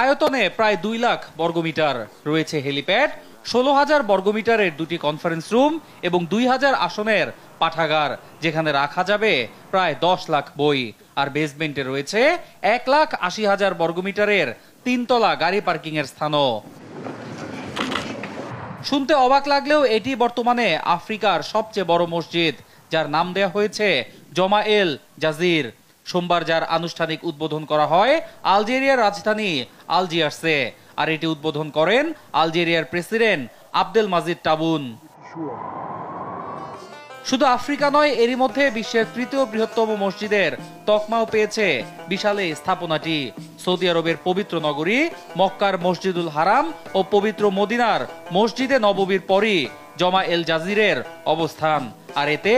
আয়তনে প্রায় দুই লাখ বর্গমিটার রয়েছে হেলিপ্যাড, ষোলো হাজার বর্গমিটারের দুটি কনফারেন্স রুম এবং দুই হাজার আসনের পাঠাগার, যেখানে রাখা যাবে প্রায় দশ লাখ বই। আর বেসমেন্টে রয়েছে এক লাখ আশি হাজার বর্গমিটারের তিনতলা গাড়ি পার্কিং এর স্থানও। শুনতে অবাক লাগলেও এটি বর্তমানে আফ্রিকার সবচেয়ে বড় মসজিদ, যার নাম দেওয়া হয়েছে জমা এল জাজির। সোমবার যার আনুষ্ঠানিক উদ্বোধন করা হয়, আলজেরিয়ার রাজধানী আলজিয়ার্সে। আর এটি উদ্বোধন করেন আলজেরিয়ার প্রেসিডেন্ট আবদেল মাজিদ টাবুন শুধু আফ্রিকা নয়, এরই মধ্যে বিশ্বের তৃতীয় বৃহত্তম মসজিদের তকমাও পেয়েছে বিশাল এই স্থাপনাটি। সৌদি আরবের পবিত্র নগরী, মক্কার মসজিদুল হারাম ও পবিত্র মদিনার মসজিদে নববীর পরই জমা এল জাজিরের অবস্থান। আর এতে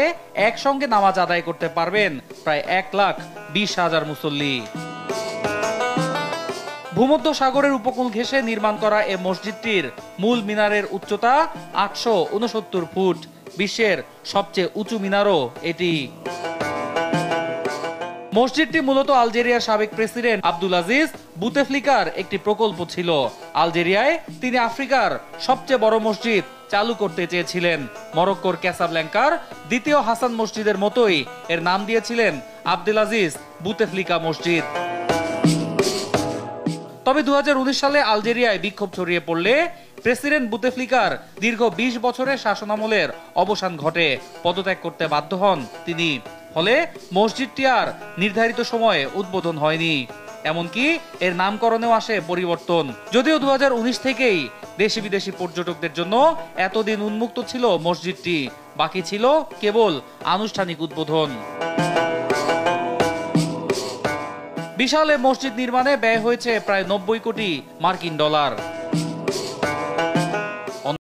একসঙ্গে নামাজ আদায় করতে পারবেন প্রায় এক লাখ বিশ হাজার মুসল্লি। ভূমধ্য সাগরের উপকূল ঘেঁষে নির্মাণ করা এ মসজিদটির মূল মিনারের উচ্চতা আটশো উনসত্তর ফুট। বিশ্বের সবচেয়ে উঁচু মিনারও এটি। মসজিদটি মূলত আলজেরিয়ার সাবেক প্রেসিডেন্ট আব্দুল আজিজ বুতেফ্লিকার একটি প্রকল্প ছিল। আলজেরিয়ায় তিনি আফ্রিকার সবচেয়ে বড় মসজিদ চালু করতে চেয়েছিলেন। মরক্কোর ক্যাসাবল্যাঙ্কার দ্বিতীয় হাসান মসজিদের মতোই এর নাম দিয়েছিলেন আব্দুল আজিজ বুতেফ্লিকা মসজিদ। তবে দু হাজার উনিশ সালে আলজেরিয়ায় বিক্ষোভ ছড়িয়ে পড়লে প্রেসিডেন্ট বুতেফ্লিকার দীর্ঘ ২০ বছরের শাসনামলের অবসান ঘটে। পদত্যাগ করতে বাধ্য হন তিনি। ফলে মসজিদটি আর নির্ধারিত সময়ে উদ্বোধন হয়নি। এমনকি এর নামকরণেও আসে পরিবর্তন। যদিও দু হাজার উনিশ থেকেই দেশি বিদেশি পর্যটকদের জন্য এতদিন উন্মুক্ত ছিল মসজিদটি। বাকি ছিল কেবল আনুষ্ঠানিক উদ্বোধন। বিশাল মসজিদ নির্মাণে ব্যয় হয়েছে প্রায় নব্বই কোটি মার্কিন ডলার।